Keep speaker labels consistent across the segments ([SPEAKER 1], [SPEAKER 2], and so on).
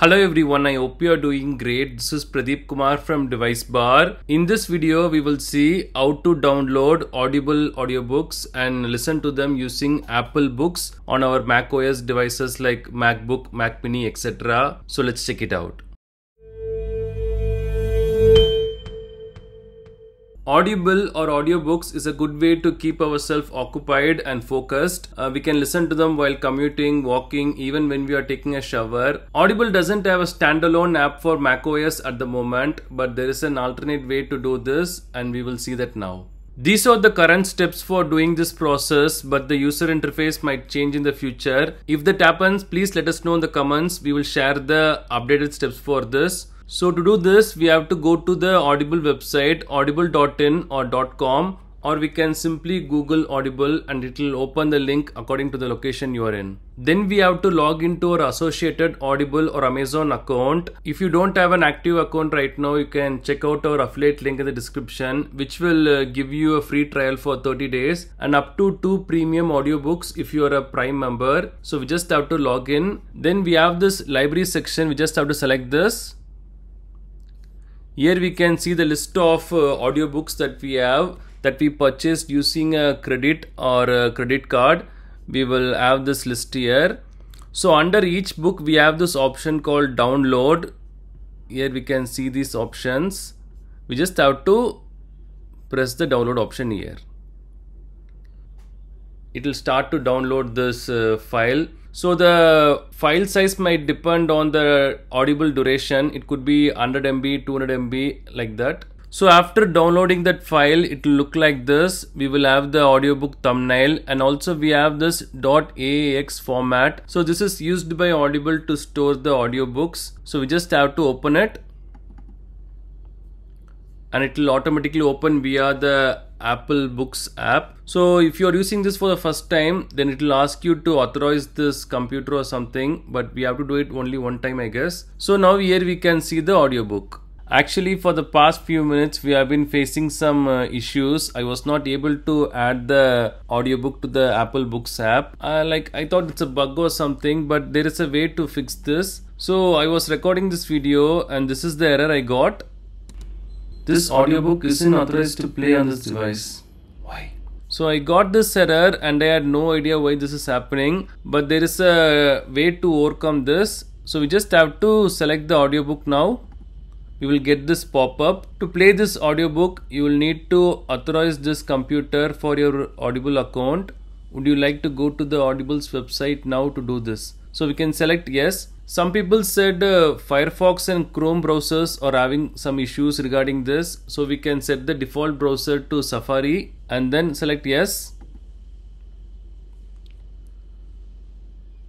[SPEAKER 1] Hello everyone, I hope you are doing great. This is Pradeep Kumar from DeviceBAR. In this video, we will see how to download Audible audiobooks and listen to them using Apple Books on our macOS devices like MacBook, Mac Mini, etc. So let's check it out. Audible or audiobooks is a good way to keep ourselves occupied and focused. Uh, we can listen to them while commuting, walking, even when we are taking a shower. Audible doesn't have a standalone app for macOS at the moment, but there is an alternate way to do this, and we will see that now. These are the current steps for doing this process, but the user interface might change in the future. If that happens, please let us know in the comments. We will share the updated steps for this. So to do this, we have to go to the Audible website audible.in or .com or we can simply Google Audible and it will open the link according to the location you are in. Then we have to log into our associated Audible or Amazon account. If you don't have an active account right now, you can check out our affiliate link in the description, which will uh, give you a free trial for 30 days and up to two premium audiobooks if you are a Prime member. So we just have to log in. Then we have this library section. We just have to select this here we can see the list of uh, audiobooks that we have that we purchased using a credit or a credit card. We will have this list here. So under each book we have this option called download. Here we can see these options. We just have to press the download option here. It will start to download this uh, file so the file size might depend on the audible duration. It could be 100 MB, 200 MB like that. So after downloading that file, it will look like this. We will have the audiobook thumbnail and also we have this .aax format. So this is used by Audible to store the audiobooks. So we just have to open it and it will automatically open via the Apple Books app. So if you are using this for the first time, then it will ask you to authorize this computer or something, but we have to do it only one time, I guess. So now here we can see the audiobook. Actually, for the past few minutes, we have been facing some uh, issues. I was not able to add the audiobook to the Apple Books app. Uh, like, I thought it's a bug or something, but there is a way to fix this. So, I was recording this video, and this is the error I got. This audiobook isn't authorized to play on this device. Why? So I got this error and I had no idea why this is happening. But there is a way to overcome this. So we just have to select the audiobook now. We will get this pop-up. To play this audiobook, you will need to authorize this computer for your Audible account. Would you like to go to the Audible's website now to do this? So we can select yes some people said uh, Firefox and Chrome browsers are having some issues regarding this. So we can set the default browser to Safari and then select yes.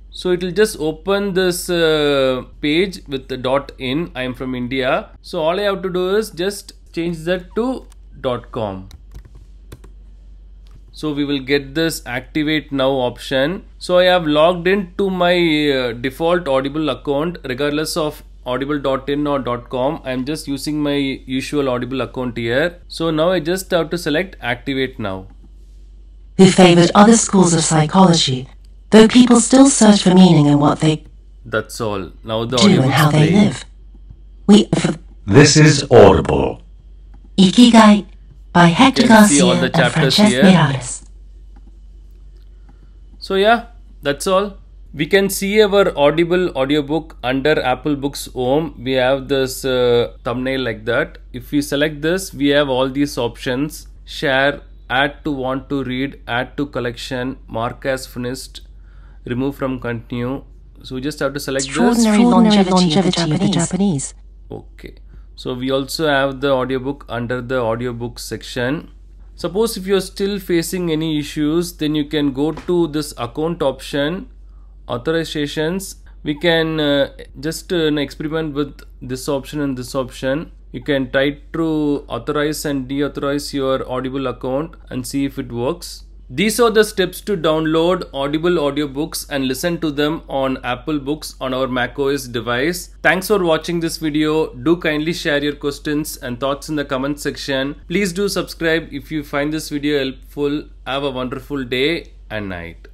[SPEAKER 1] So it will just open this uh, page with the dot in. I am from India. So all I have to do is just change that to dot com so we will get this activate now option. So i have logged into my uh, default audible account. Regardless of audible.in or .com i'm just using my usual audible account here. So now i just have to select activate now.
[SPEAKER 2] Who favored other schools of psychology. Though people still search for meaning in what they
[SPEAKER 1] that's all. Now the
[SPEAKER 2] do and how they live. We
[SPEAKER 3] this is audible.
[SPEAKER 2] Ikigai by Hector Garcia and Francesc Miralles.
[SPEAKER 1] So yeah, that's all. We can see our Audible audiobook under Apple Books Home. We have this uh, thumbnail like that. If we select this, we have all these options. Share, add to want to read, add to collection, mark as finished, remove from continue. So we just have to select
[SPEAKER 2] Extraordinary
[SPEAKER 1] this.
[SPEAKER 2] Longevity, longevity of the Japanese.
[SPEAKER 1] Okay. So we also have the audiobook under the audiobook section. Suppose if you're still facing any issues, then you can go to this account option, authorizations. We can uh, just uh, experiment with this option and this option. You can try to authorize and deauthorize your Audible account and see if it works. These are the steps to download Audible audiobooks and listen to them on Apple Books on our macOS device. Thanks for watching this video. Do kindly share your questions and thoughts in the comment section. Please do subscribe if you find this video helpful. Have a wonderful day and night.